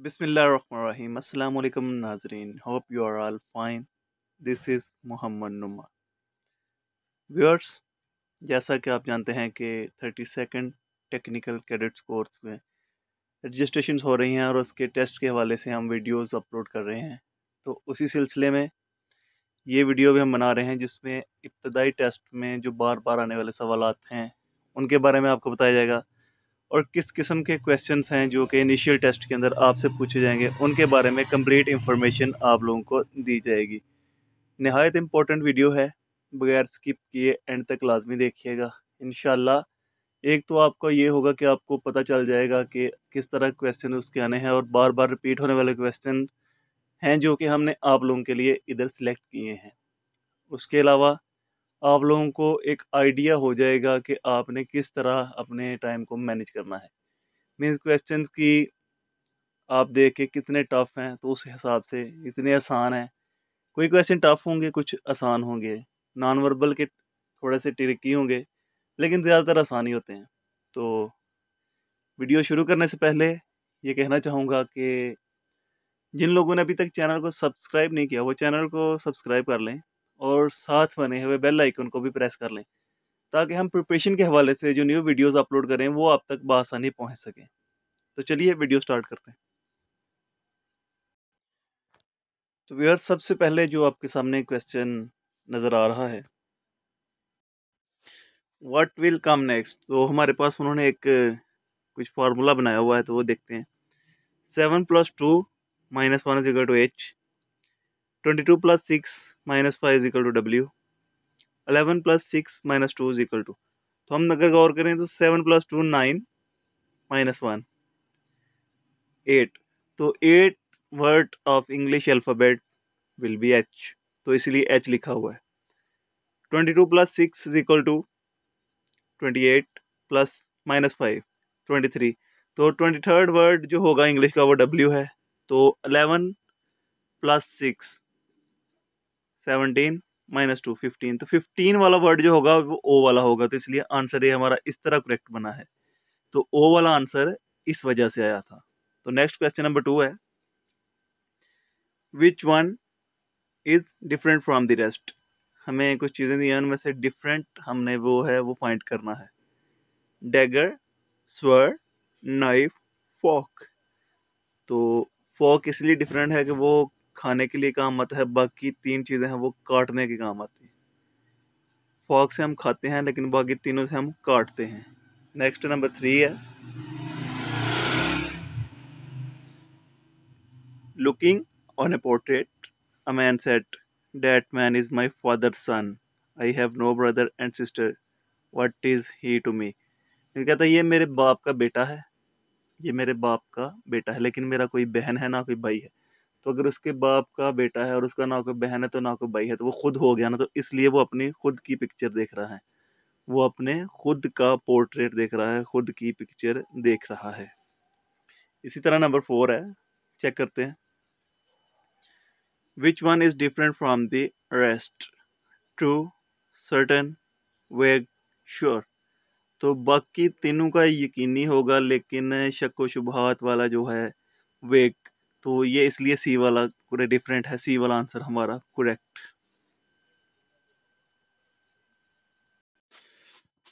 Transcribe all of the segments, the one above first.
अस्सलाम वालेकुम नाजरीन। Hope you are all fine. This is Mohammed Numa. Viewers, जैसा कि आप जानते हैं कि thirty second technical cadets course में रजिस्ट्रेशन हो रही हैं और उसके टेस्ट के हवाले से हम वीडियोस अपलोड कर रहे हैं। तो उसी सिलसिले में ये वीडियो भी हम बना रहे हैं जिसमें इब्तदाई टेस्ट में जो बार बार आने वाले सवाल हैं, उनके बारे में आपको बताया जाएगा। और किस किस्म के क्वेश्चंस हैं जो कि इनिशियल टेस्ट के अंदर आपसे पूछे जाएँगे, उनके बारे में कंप्लीट इन्फॉर्मेशन आप लोगों को दी जाएगी। नहायत इम्पोर्टेंट वीडियो है, बगैर स्किप किए एंड तक लाजमी देखिएगा। इन एक तो आपको ये होगा कि आपको पता चल जाएगा कि किस तरह क्वेश्चन उसके आने हैं और बार बार रिपीट होने वाले क्वेश्चन हैं जो कि हमने आप लोगों के लिए इधर सेलेक्ट किए हैं। उसके अलावा आप लोगों को एक आइडिया हो जाएगा कि आपने किस तरह अपने टाइम को मैनेज करना है। मीन्स क्वेश्चन की आप देख के कितने टफ़ हैं तो उस हिसाब से इतने आसान हैं। कोई क्वेश्चन टफ़ होंगे, कुछ आसान होंगे। नॉन वर्बल के थोड़े से ट्रिकी होंगे, लेकिन ज़्यादातर आसानी होते हैं। तो वीडियो शुरू करने से पहले ये कहना चाहूँगा कि जिन लोगों ने अभी तक चैनल को सब्सक्राइब नहीं किया, वो चैनल को सब्सक्राइब कर लें। और साथ बने हुए बेल आइकन को भी प्रेस कर लें, ताकि हम प्रिपरेशन के हवाले से जो न्यू वीडियोस अपलोड करें, वो आप तक बसानी पहुँच सकें। तो चलिए वीडियो स्टार्ट करते हैं। तो व्यवर सबसे पहले जो आपके सामने क्वेश्चन नज़र आ रहा है व्हाट विल कम नेक्स्ट तो हमारे पास उन्होंने एक, कुछ फार्मूला बनाया हुआ है तो वो देखते हैं। Seven plus two minus one is to H twenty two plus six minus five is equal to W eleven plus six minus two is equal to. तो हम अगर गौर करें तो seven plus two nine minus one, eight. तो eight word of English alphabet will be H तो इसलिए H लिखा हुआ है। Twenty two plus six is equal to twenty eight plus minus five, twenty three. तो ट्वेंटी थर्ड वर्ड जो होगा English का वो डब्ल्यू है तो eleven plus six seventeen minus two fifteen. तो फिफ्टीन वाला वर्ड जो होगा, वो ओ वाला होगा। तो इसलिए आंसर ये हमारा इस तरह करेक्ट बना है। तो ओ वाला आंसर इस वजह से आया था। तो नेक्स्ट क्वेश्चन नंबर टू है। Which one is different from the rest हमें कुछ चीज़ें दी हैं, उनमें से डिफरेंट हमने वो है, वो फाइंड करना है। डेगर स्वर नाइफ फॉक तो फॉक इसलिए डिफरेंट है कि वो खाने के लिए काम आता है, बाकी तीन चीज़ें हैं, वो काटने के काम आती हैं। फॉक से हम खाते हैं, लेकिन बाकी तीनों से हम काटते हैं। नेक्स्ट नंबर थ्री है। Looking on a portrait a man said that man is my father son I have no brother and sister what is he to me कहता है, ये मेरे बाप का बेटा है। ये मेरे बाप का बेटा है, लेकिन मेरा कोई बहन है ना कोई भाई है। तो अगर उसके बाप का बेटा है और उसका ना कोई बहन है तो ना कोई भाई है तो वो खुद हो गया ना तो इसलिए वो अपनी खुद की पिक्चर देख रहा है। वो अपने खुद का पोर्ट्रेट देख रहा है, खुद की पिक्चर देख रहा है। इसी तरह नंबर फोर है चेक करते हैं। Which one is different from the rest true certain vague sure तो बाकी तीनों का यकीनी होगा, लेकिन शक व शुबहत वाला जो है वेग तो ये इसलिए सी वाला पूरे डिफरेंट है सी वाला आंसर हमारा करेक्ट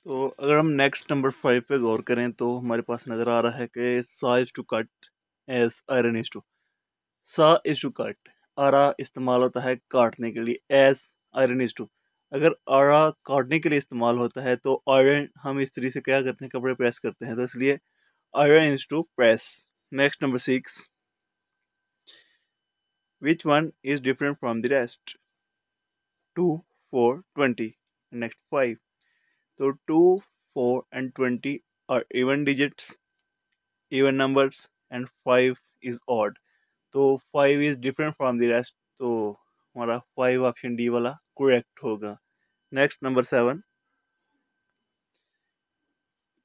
तो अगर हम नेक्स्ट नंबर फाइव पे गौर करें तो हमारे पास नज़र आ रहा है कि saw is to cut as iron is to saw is to cut आरा इस्तेमाल होता है काटने के लिए एज आयरन इज़ टू अगर आरा काटने के लिए इस्तेमाल होता है तो आयरन हम इस तरीके से क्या करते हैं? कपड़े प्रेस करते हैं तो इसलिए iron is to press next number six Which one is different from the rest? 2, 4, 20. Next 5. So 2, 4 and 20 are even digits, even numbers and 5 is odd. तो 5 is different from the rest. तो हमारा 5 option D वाला correct होगा next number seven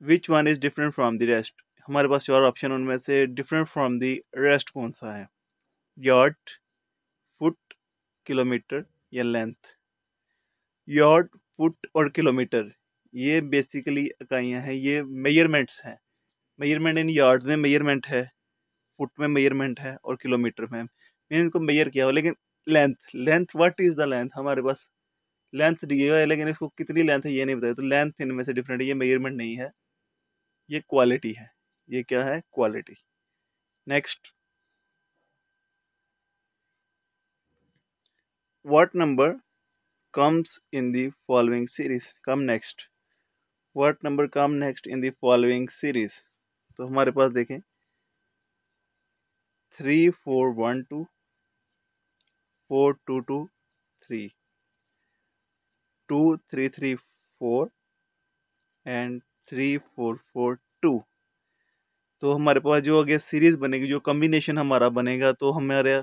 which one is different from the rest हमारे पास चार option उनमें से डिफरेंट फ्रॉम द रेस्ट कौन सा है यार्ड किलोमीटर या लेंथ। यार्ड, फुट और किलोमीटर, ये बेसिकली इकाइयाँ हैं, ये मेयरमेंट्स हैं। मेयरमेंट इन यार्ड में मेयरमेंट है, फुट में मेज़रमेंट है और किलोमीटर में। मैंने इनको मेजर किया हुआ, लेकिन length length what is the length हमारे पास लेंथ हुआ है, लेकिन इसको कितनी लेंथ है ये नहीं बताया। तो लेंथ इनमें से डिफरेंट है, ये मेज़रमेंट नहीं है, ये क्वालिटी है। ये क्या है? Quality next what number comes in the following series come next what number come next in the following series तो हमारे पास देखें three four one two four two two three two three three four and three four four two तो हमारे पास जो आगे series बनेगी जो कॉम्बिनेशन हमारा बनेगा तो हमारे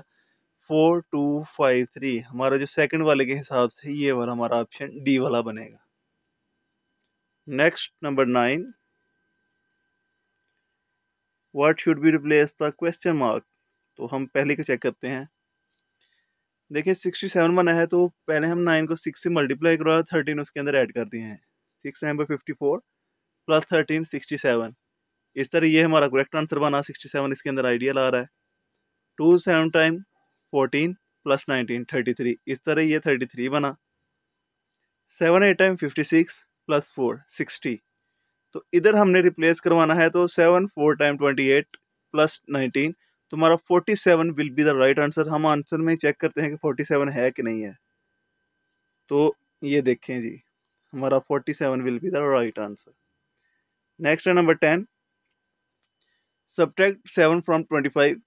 फोर टू फाइव थ्री, हमारा जो सेकंड वाले के हिसाब से ये वाला हमारा ऑप्शन डी वाला बनेगा। Next number nine what should be replace the question mark तो हम पहले को चेक करते हैं। देखिए सिक्सटी सेवन बना है तो पहले हम नाइन को सिक्स से मल्टीप्लाई करो थर्टीन उसके अंदर ऐड कर दिए हैं। Six nine by fifty four plus thirteen sixty seven इस तरह ये हमारा करेक्ट आंसर बना सिक्सटी सेवन इसके अंदर आइडियल आ रहा है। Two seven time fourteen plus nineteen thirty three इस तरह ये थर्टी थ्री बना। Seven eight time fifty six plus four sixty तो इधर हमने रिप्लेस करवाना है तो seven four time twenty eight plus nineteen तुम्हारा forty seven will be the right answer हम आंसर में चेक करते हैं कि फोर्टी सेवन है कि नहीं है। तो ये देखें जी, हमारा forty seven will be the right answer next है number ten subtract seven from twenty five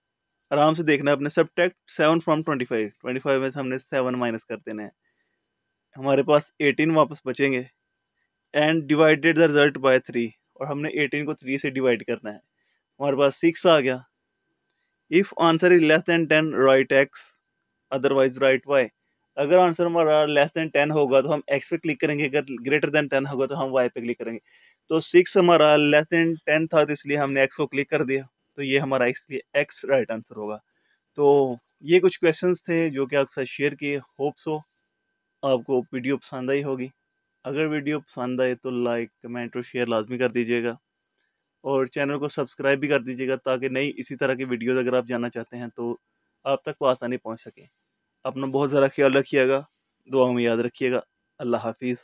आराम से देखना है अपने subtract seven from twenty five twenty five में से हमने सेवन माइनस कर देना है। हमारे पास एटीन वापस बचेंगे। And divided the result by three और हमने एटीन को थ्री से डिवाइड करना है। हमारे पास सिक्स आ गया। If answer is less than ten write X otherwise write Y अगर आंसर हमारा लेस देन टेन होगा तो हम एक्स पे क्लिक करेंगे। अगर ग्रेटर देन टेन होगा तो हम वाई पे क्लिक करेंगे। तो सिक्स हमारा लेस देन टेन था तो इसलिए हमने एक्स को क्लिक कर दिया। तो ये हमारा इसलिए एक्स राइट आंसर होगा। तो ये कुछ क्वेश्चंस थे जो कि आपके साथ शेयर किए। होप सो आपको वीडियो पसंद आई होगी। अगर वीडियो पसंद आए तो लाइक कमेंट और शेयर लाजमी कर दीजिएगा। और चैनल को सब्सक्राइब भी कर दीजिएगा ताकि नई इसी तरह की वीडियोज़ अगर आप जानना चाहते हैं तो आप तक वो आसानी पहुँच सके। अपना बहुत ज़्यादा ख्याल रखिएगा। दुआ में याद रखिएगा। अल्लाह हाफिज़।